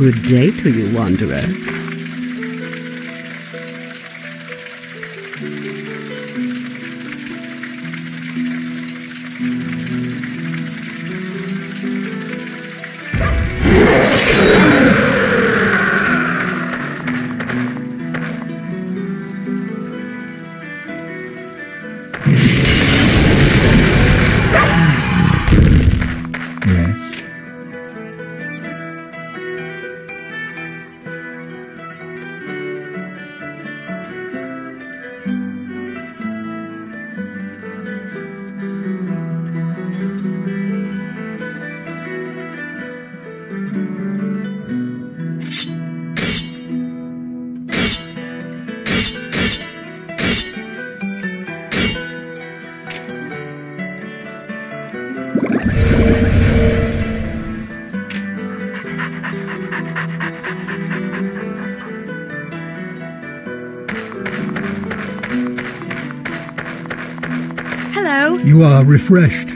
good day to you, Wanderer. You are refreshed.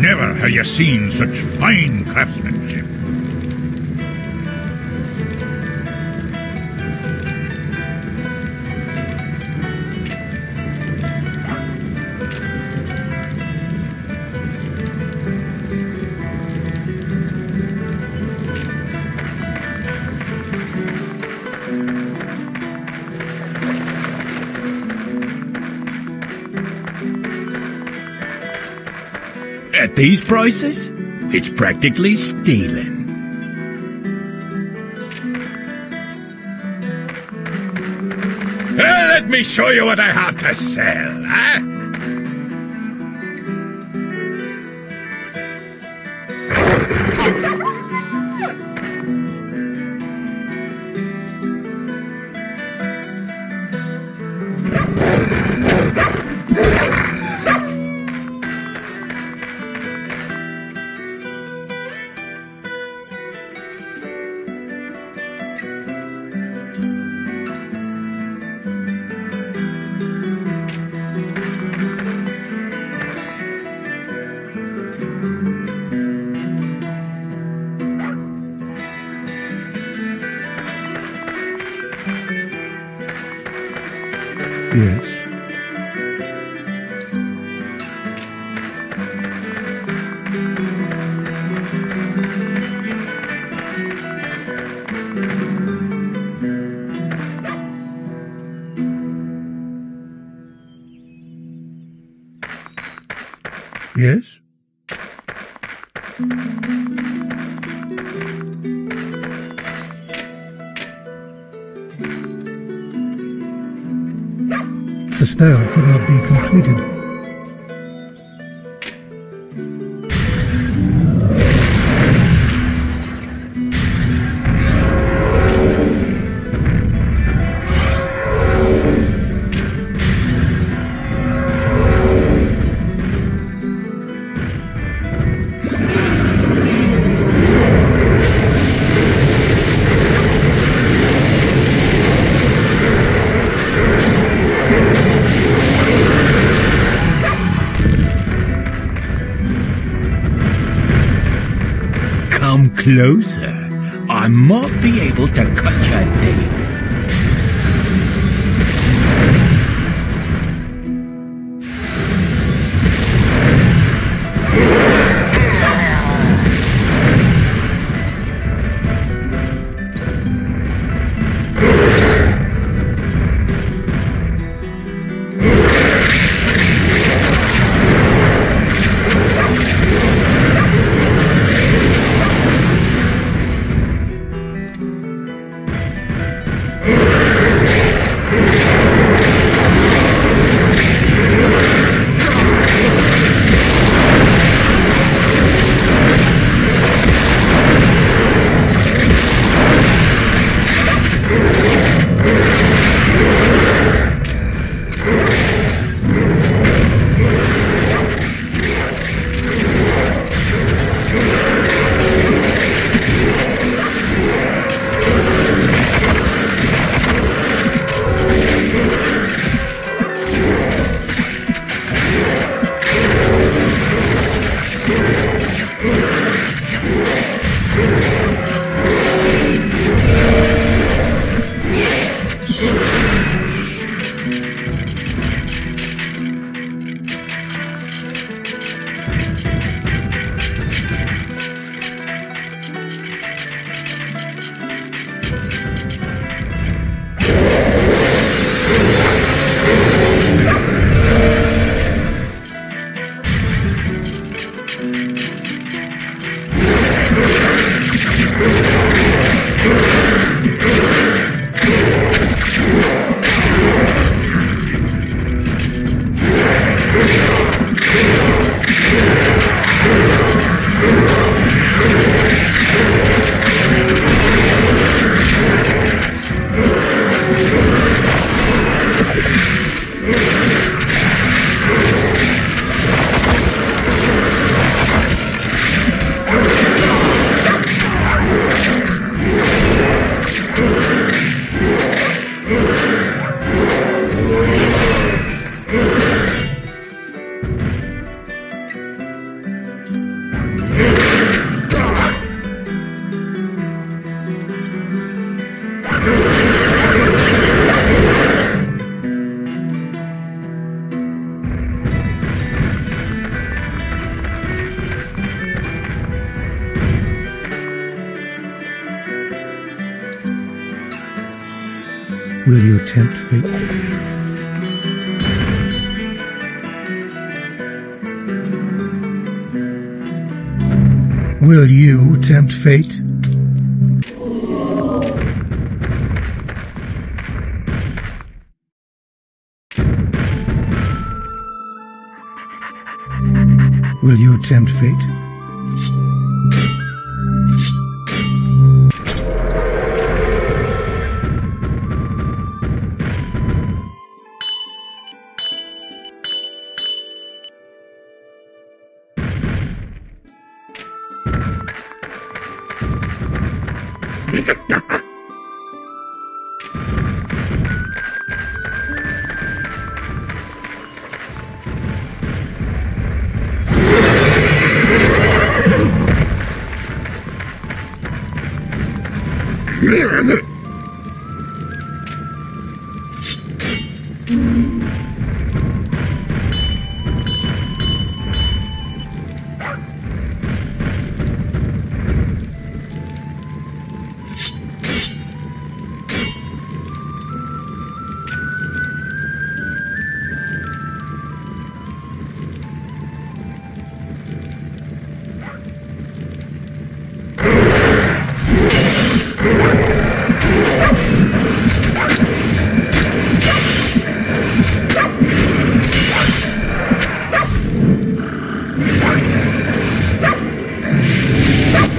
Never have you seen such fine craftsmanship. At these prices, it's practically stealing. Let me show you what I have to sell, eh? Yes? The snail could not be completed closer. I might be able to cut your Will you tempt fate? Will you tempt fate? Will you tempt fate? Yeah.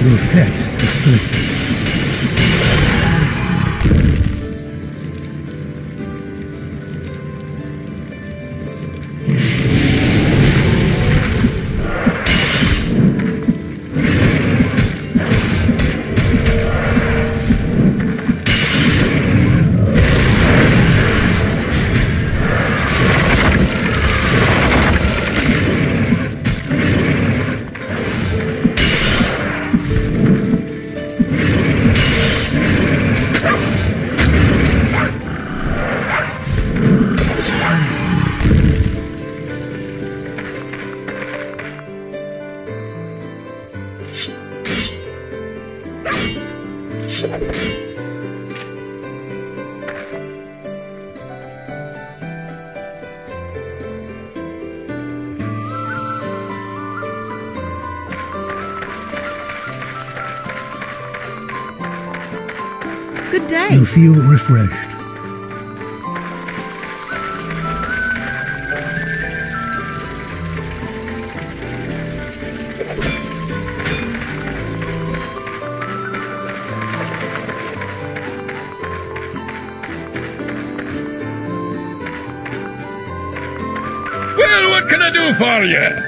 will hurt the surface. Day. You feel refreshed. Well, what can I do for you?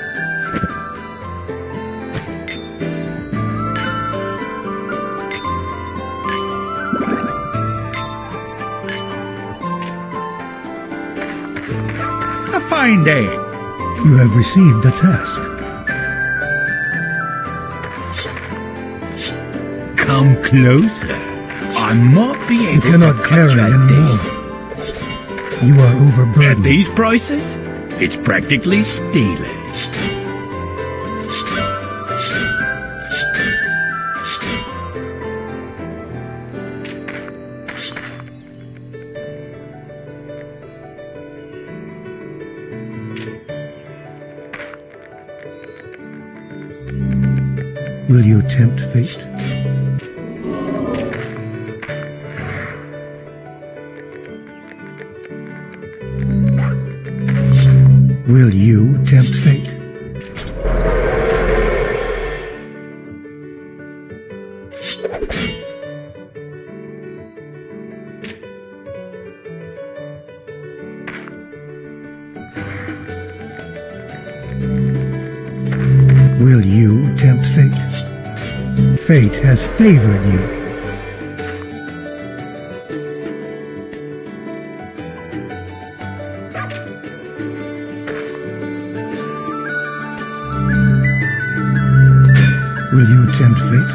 Day. You have received the task. Come closer. I might be You able cannot to carry you any more. You are overburdened. At these prices, it's practically stealing. Will you tempt fate? Will you tempt fate? Will you tempt fate? Fate has favored you. Will you tempt fate?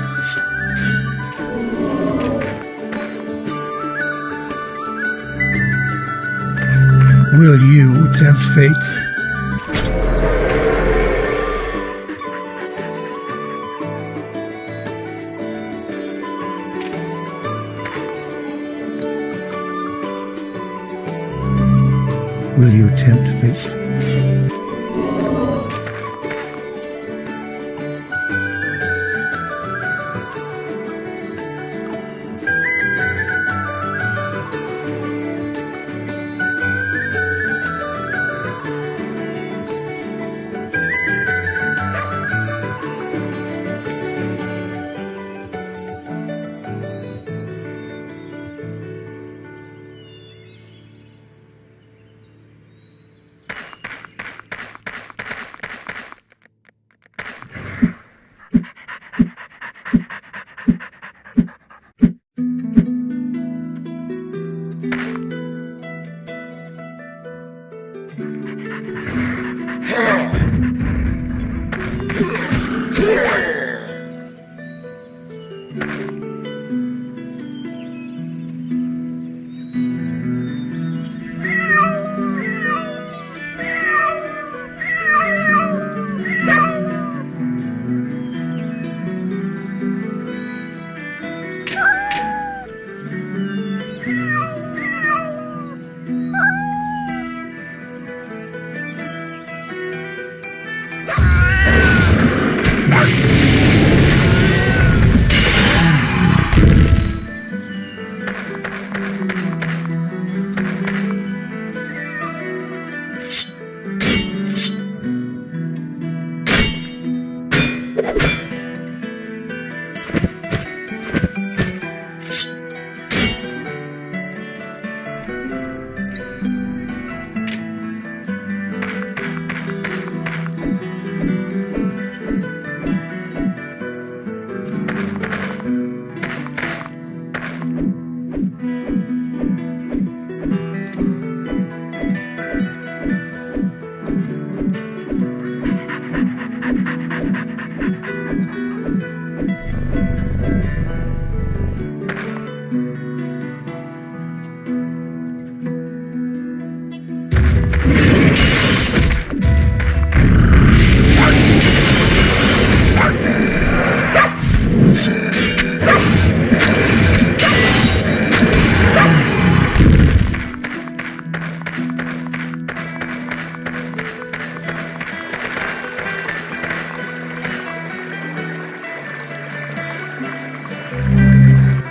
Will you tempt fate? Will you tempt fate?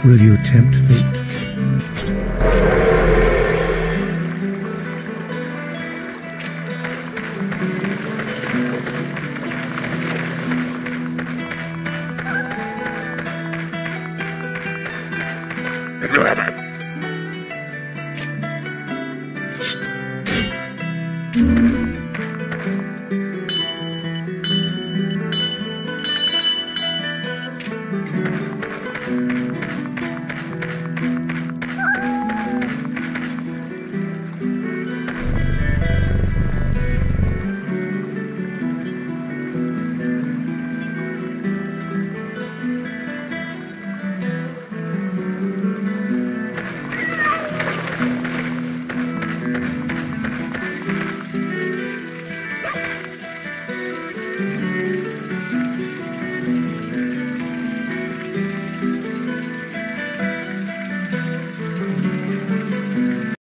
Will you tempt fate?